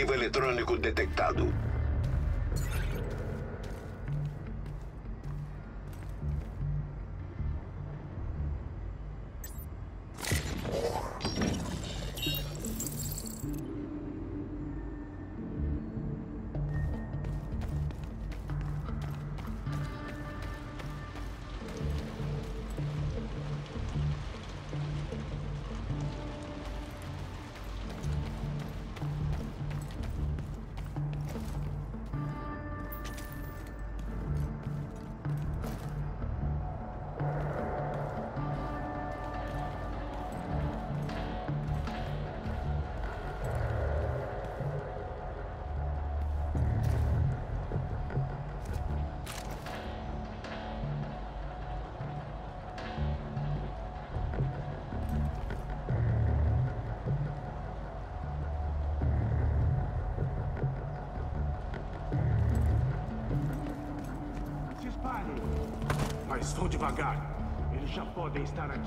Dispositivo eletrônico detectado. Estar aqui.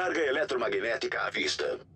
Carga eletromagnética à vista.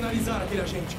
Finalizar aquele agente.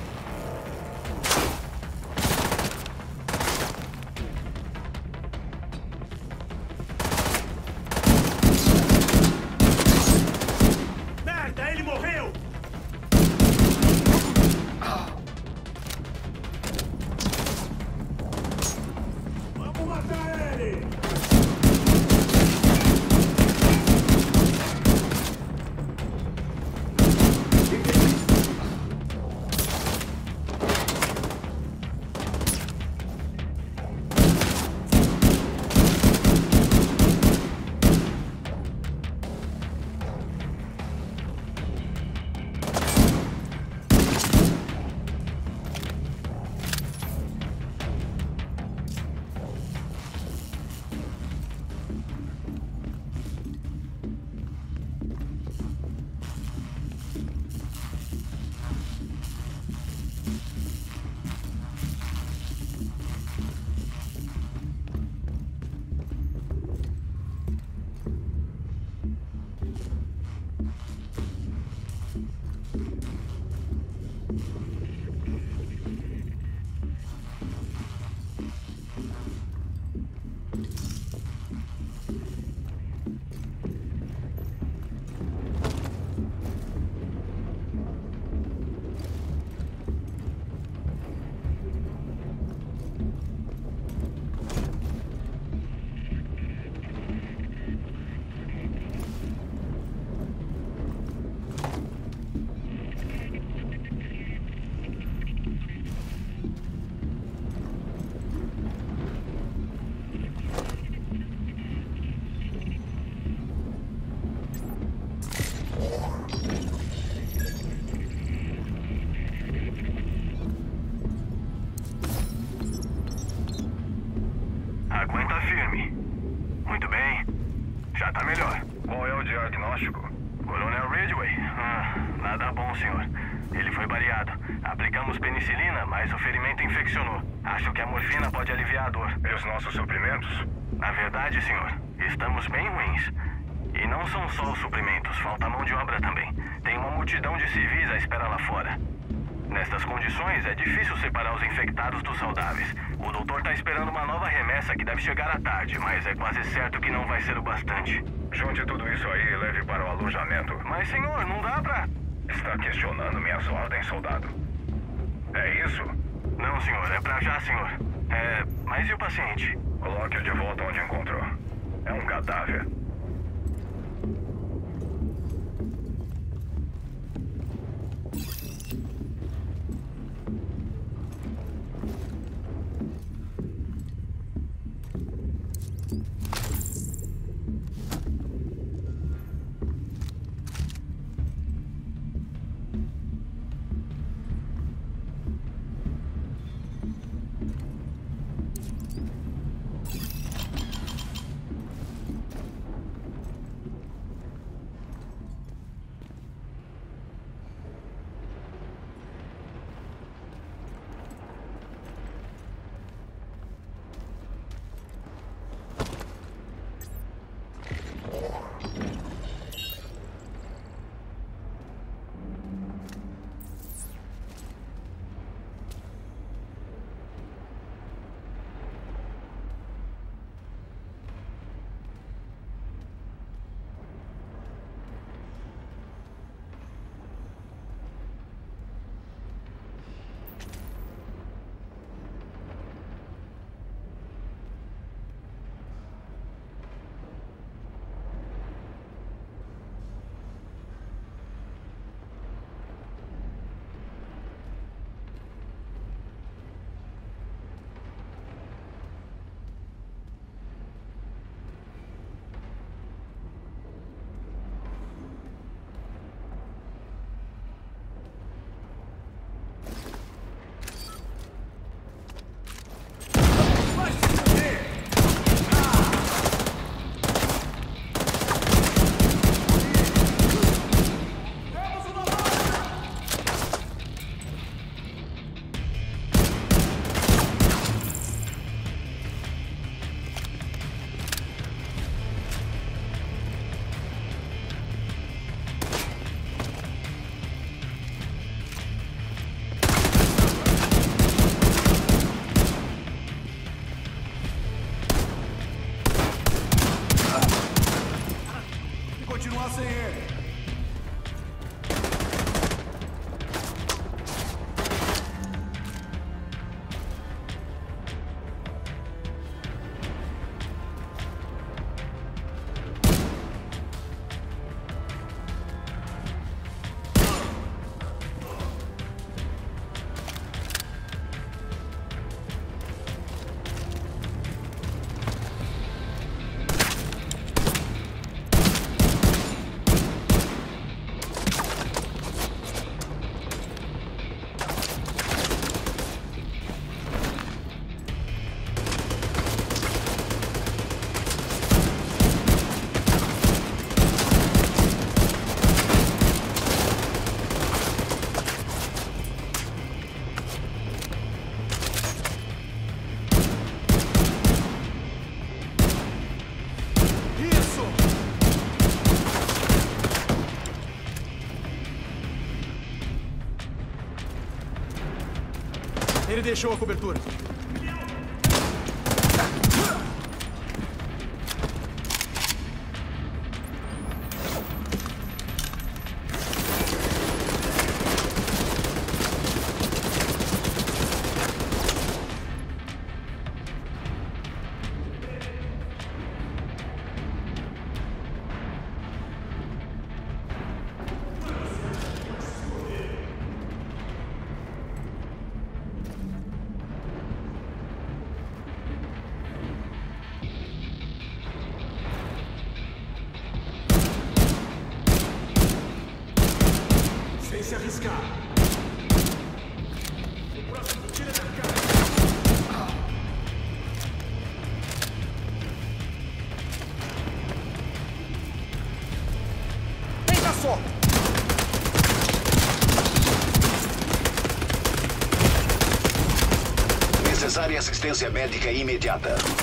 Só os suprimentos, falta mão de obra também. Tem uma multidão de civis à espera lá fora. Nestas condições, é difícil separar os infectados dos saudáveis. O doutor tá esperando uma nova remessa que deve chegar à tarde, mas é quase certo que não vai ser o bastante. Junte tudo isso aí e leve para o alojamento. Mas, senhor, não dá pra... Está questionando minhas ordens, soldado. É isso? Não, senhor, é pra já, senhor. É... Mas e o paciente? Coloque-o de volta onde encontrou. É um cadáver. Ele deixou a cobertura. Assistência médica imediata.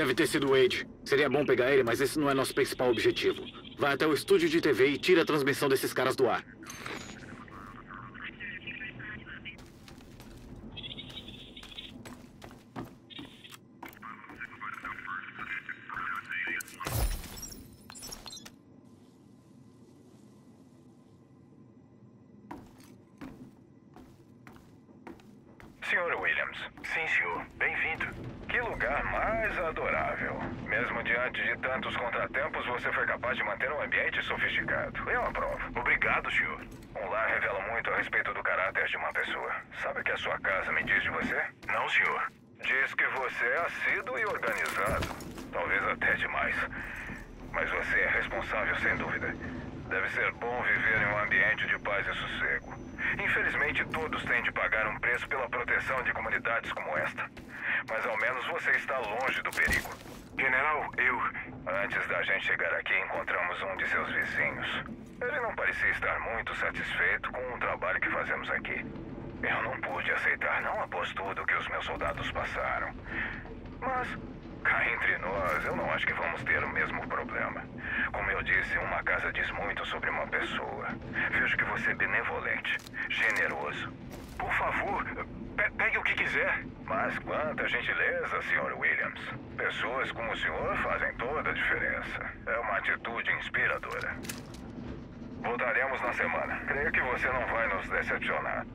Deve ter sido o Wade. Seria bom pegar ele, mas esse não é nosso principal objetivo. Vai até o estúdio de TV e tira a transmissão desses caras do ar. Senhor Williams. Sim, senhor. Bem-vindo. Que lugar mais adorável. Mesmo diante de tantos contratempos, você foi capaz de manter um ambiente sofisticado. Eu aprovo. Obrigado, senhor. Um lar revela muito a respeito do caráter de uma pessoa. Sabe o que a sua casa me diz de você? Não, senhor. Diz que você é assíduo e organizado. Talvez até demais. Mas você é responsável, sem dúvida. Deve ser bom viver em um ambiente de paz e sossego. Infelizmente, todos têm de pagar um preço pela proteção de comunidades como esta. Mas ao menos você está longe do perigo. General, eu. Antes da gente chegar aqui, encontramos um de seus vizinhos. Parecia estar muito satisfeito com o trabalho que fazemos aqui. Eu não pude aceitar, não após tudo que os meus soldados passaram. Mas, cá entre nós, eu não acho que vamos ter o mesmo problema. Como eu disse, uma casa diz muito sobre uma pessoa. Vejo que você é benevolente, generoso. Por favor, pe pegue o que quiser. Mas quanta gentileza, Sr. Williams. Pessoas como o senhor fazem toda a diferença. É uma atitude inspiradora. Voltaremos na semana. Creio que você não vai nos decepcionar.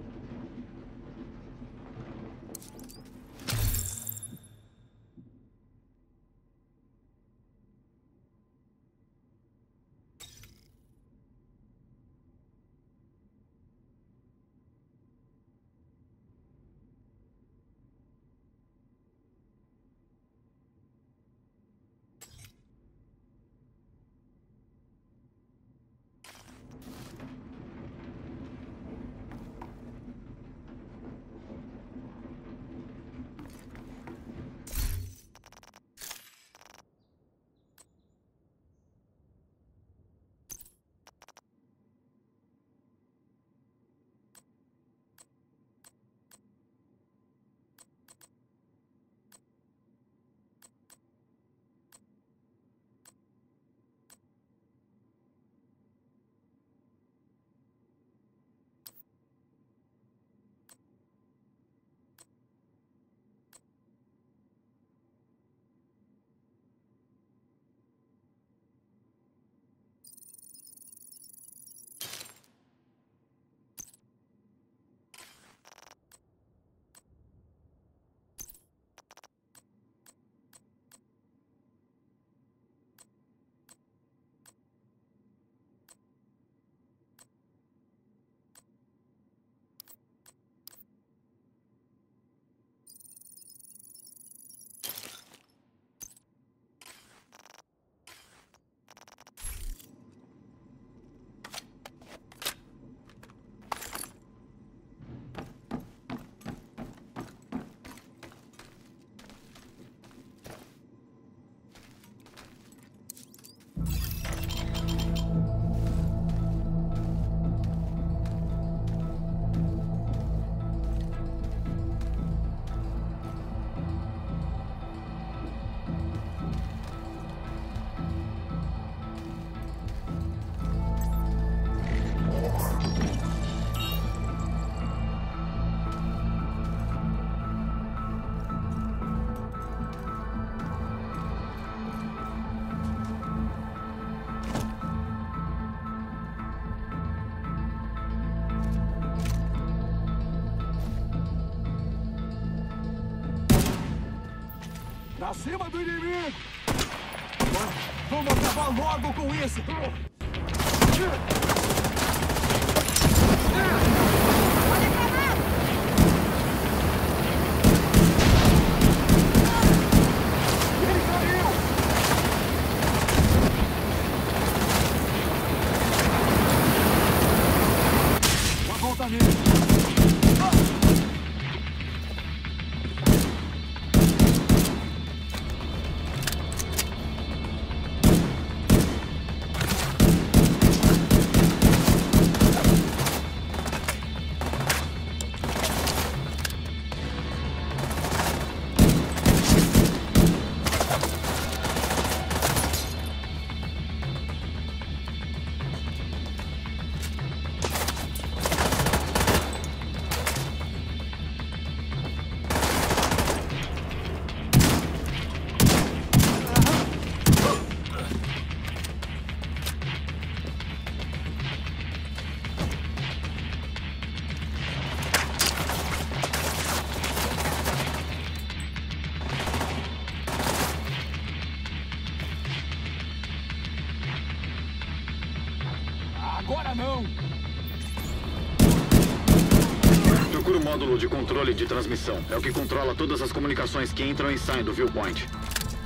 Cima do inimigo! Vamos acabar logo com isso! Controle de transmissão. É o que controla todas as comunicações que entram e saem do viewpoint.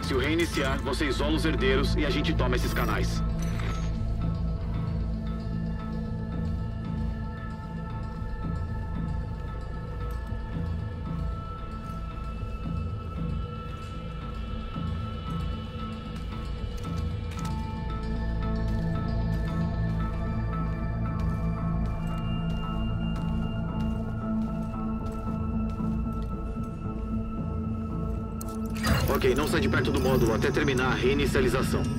Se o reiniciar, você isola os herdeiros e a gente toma esses canais. Até terminar a reinicialização.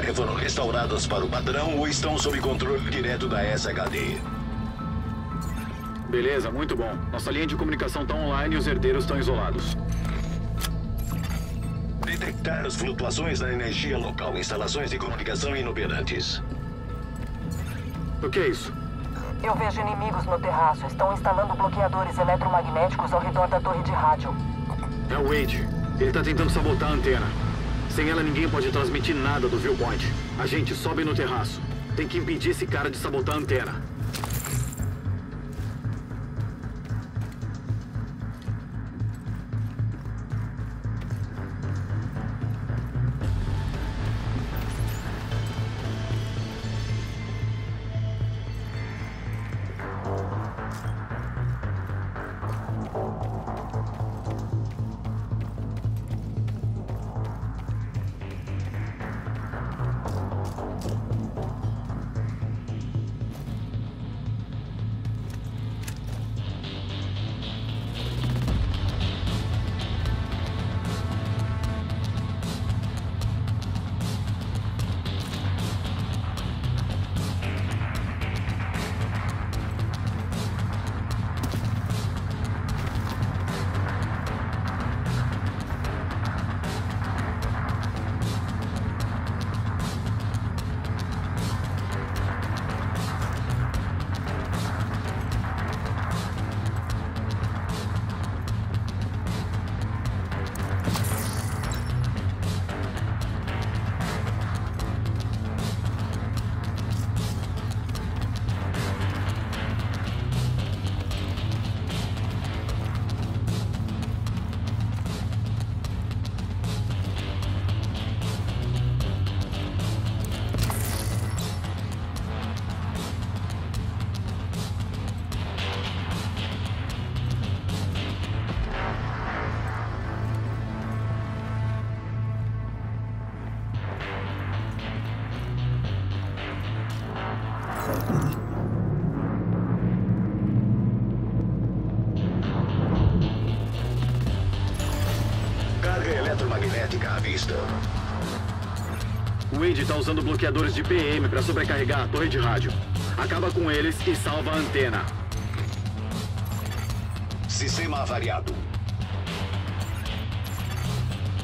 Área foram restauradas para o padrão ou estão sob controle direto da SHD. Beleza, muito bom. Nossa linha de comunicação está online e os herdeiros estão isolados. Detectar as flutuações da energia local. Instalações de comunicação inoperantes. O que é isso? Eu vejo inimigos no terraço. Estão instalando bloqueadores eletromagnéticos ao redor da torre de rádio. É o Wade. Ele tá tentando sabotar a antena. Sem ela, ninguém pode transmitir nada do viewpoint. A gente sobe no terraço. Tem que impedir esse cara de sabotar a antena. Usando bloqueadores de PM para sobrecarregar a torre de rádio. Acaba com eles e salva a antena. Sistema avariado.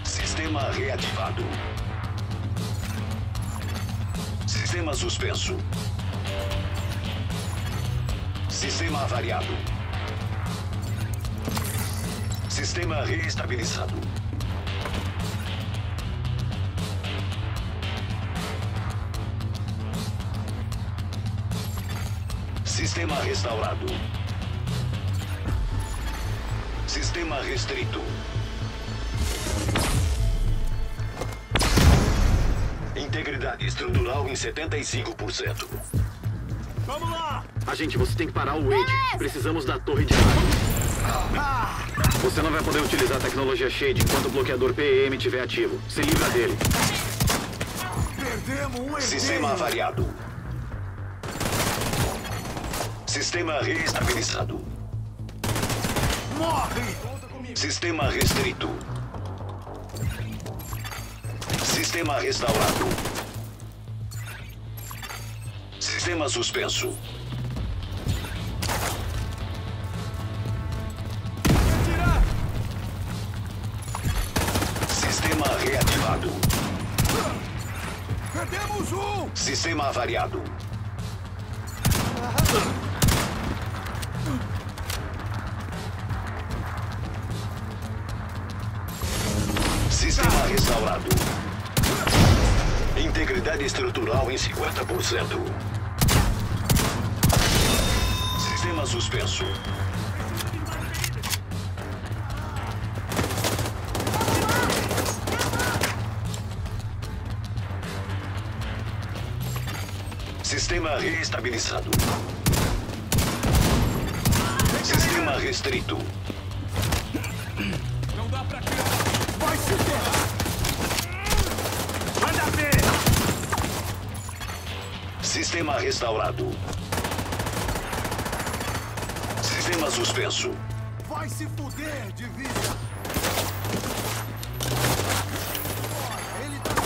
Sistema reativado. Sistema suspenso. Sistema avariado. Sistema reestabilizado. Sistema restaurado. Sistema restrito. Integridade estrutural em 75%. Vamos lá! Agente, você tem que parar o Wade. Precisamos da torre de rádio. Você não vai poder utilizar a tecnologia Shade enquanto o bloqueador PM estiver ativo. Se livra dele. Perdemos um Sistema avariado. Sistema reestabilizado. Morre! Sistema restrito. Sistema restaurado. Sistema suspenso. Sistema reativado. Perdemos um! Sistema avariado. Em 50%. Sistema suspenso. Sistema reestabilizado. Sistema restrito. Sistema restaurado. Sistema suspenso. Vai se fuder, divisa!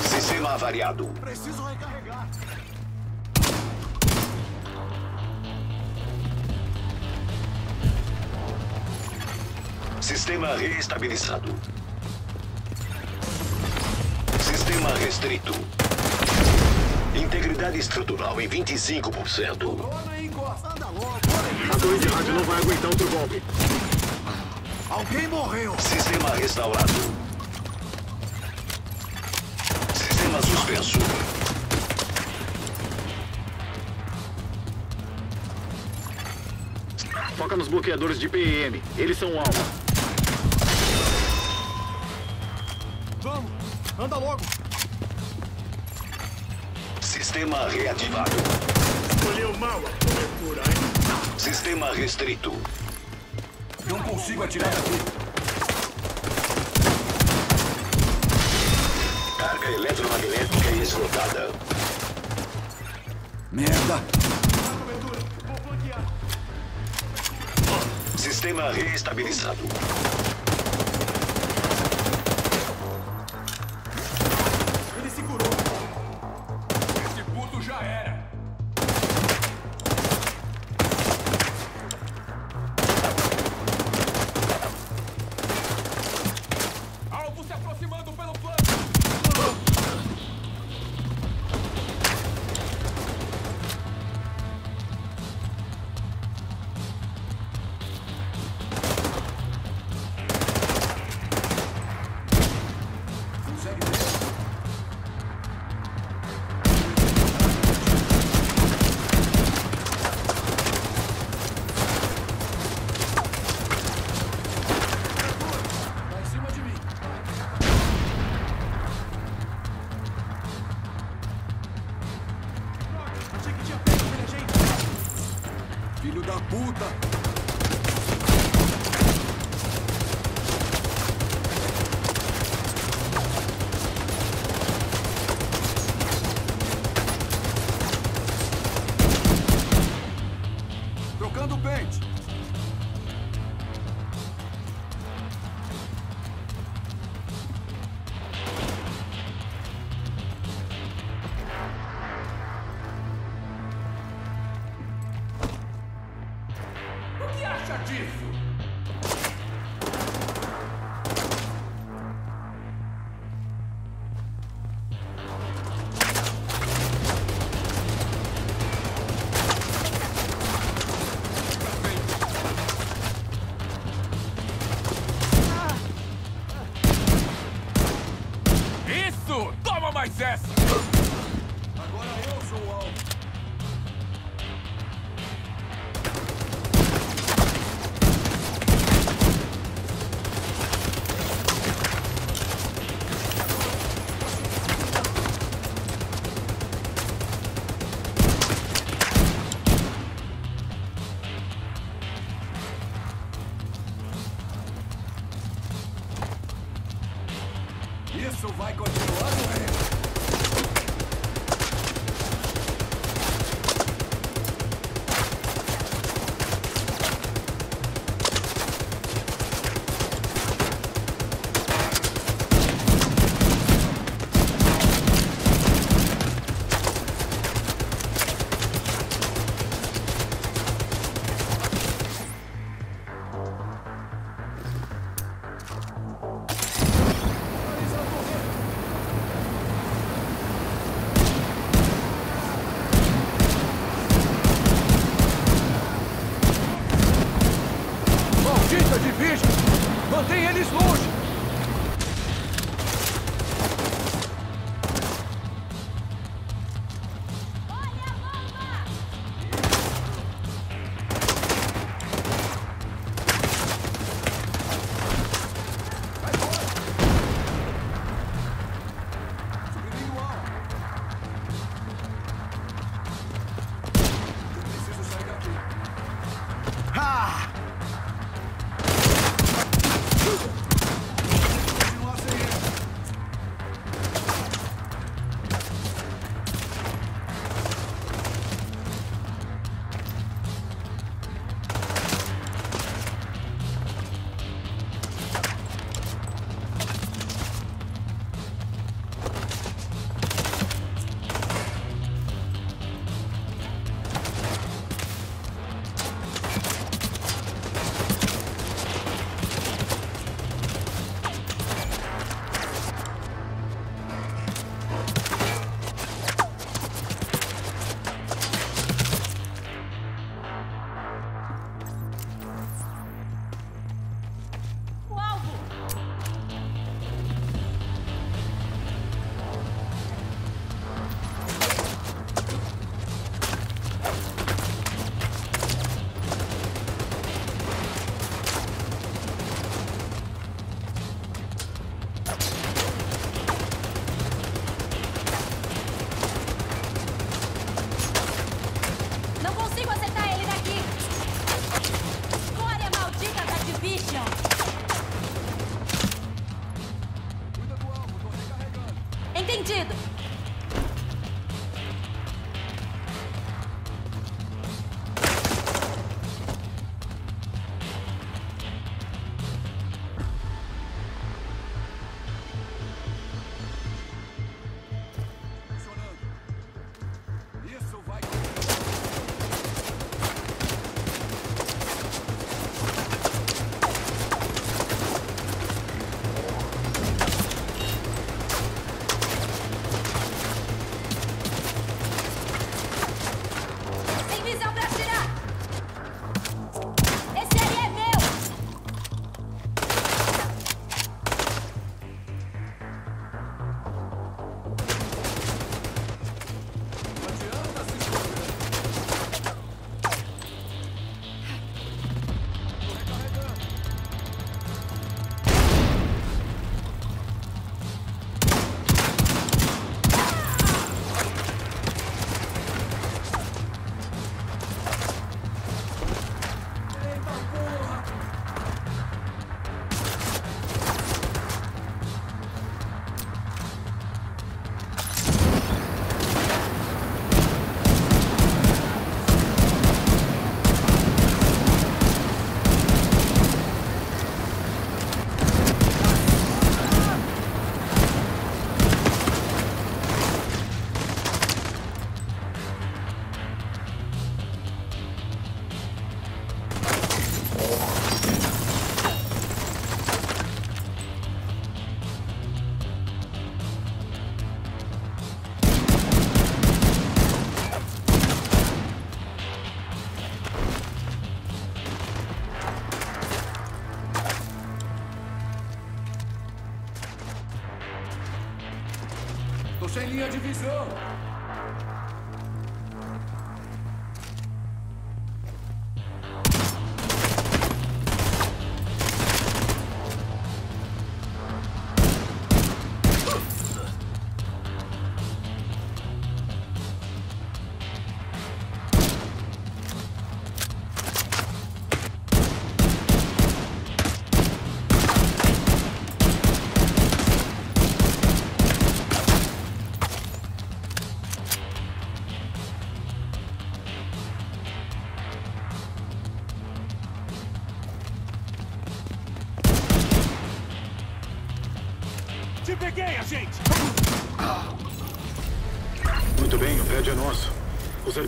Sistema avariado. Preciso recarregar. Sistema reestabilizado. Sistema restrito. Integridade estrutural em 25%. Dona encosta. Anda logo. A torre de rádio não vai aguentar outro golpe. Alguém morreu. Sistema restaurado. Sistema suspenso. Foca nos bloqueadores de PM. Eles são o alvo. Sistema reativado. Escolheu mal a cobertura, hein? Sistema restrito. Não consigo atirar daqui. Carga eletromagnética esgotada. Merda. Sistema reestabilizado.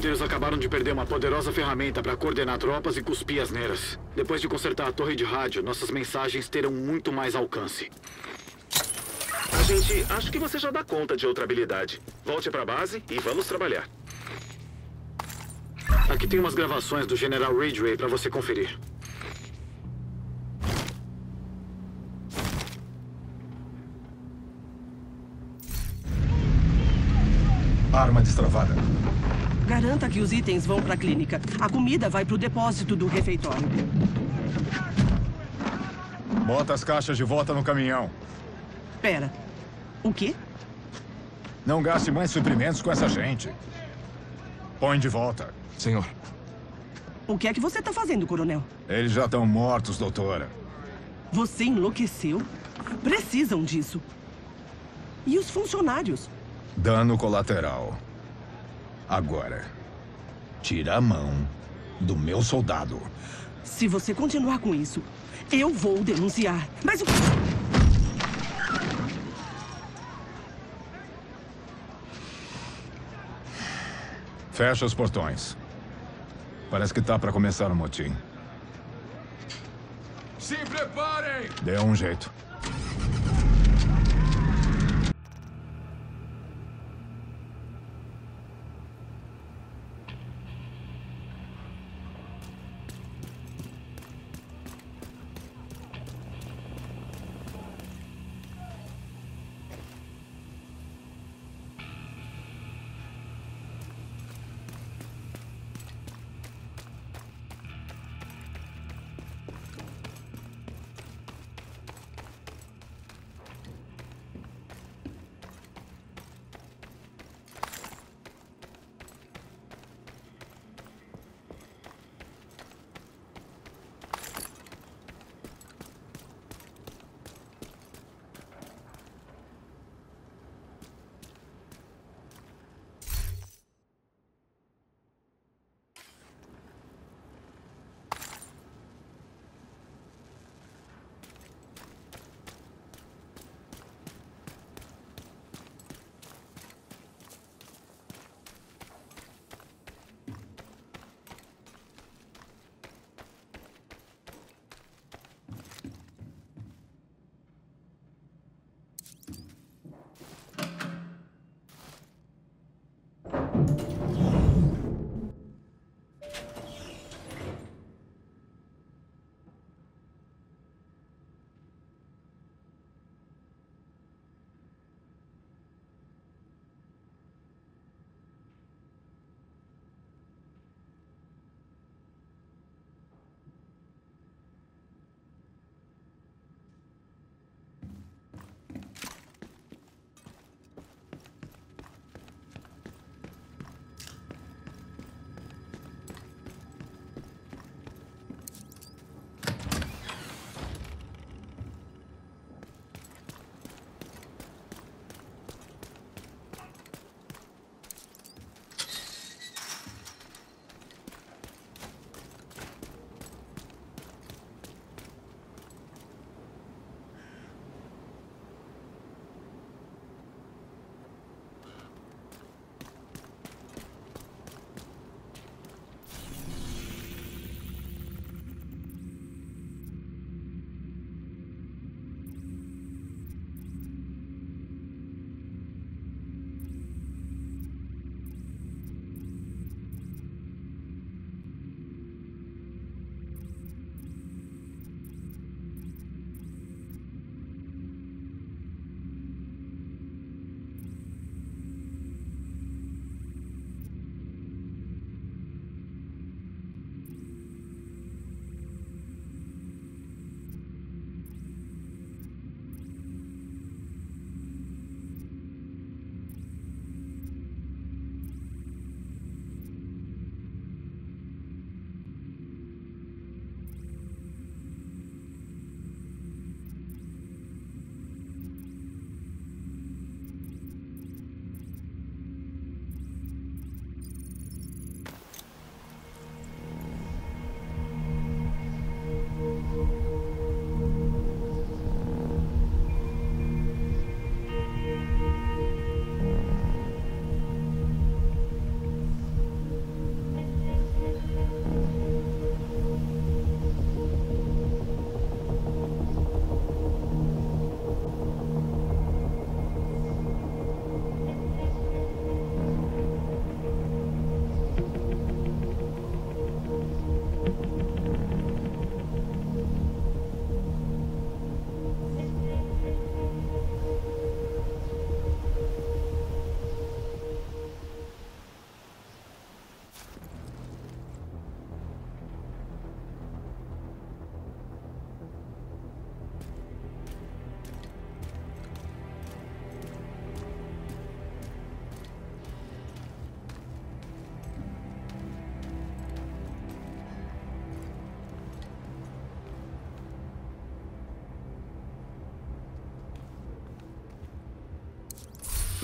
Os herdeiros acabaram de perder uma poderosa ferramenta para coordenar tropas e cuspir as neiras. Depois de consertar a torre de rádio, nossas mensagens terão muito mais alcance. Agente, acho que você já dá conta de outra habilidade. Volte pra base e vamos trabalhar. Aqui tem umas gravações do General Ridgway para você conferir. Arma destravada. Garanta que os itens vão para a clínica. A comida vai para o depósito do refeitório. Bota as caixas de volta no caminhão. Pera. O quê? Não gaste mais suprimentos com essa gente. Põe de volta. Senhor. O que é que você está fazendo, coronel? Eles já estão mortos, doutora. Você enlouqueceu? Precisam disso. E os funcionários? Dano colateral. Agora, tira a mão do meu soldado. Se você continuar com isso, eu vou denunciar. Mas o. Fecha os portões. Parece que tá para começar o motim. Se preparem! Dê um jeito.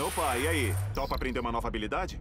Opa, e aí? Topa aprender uma nova habilidade?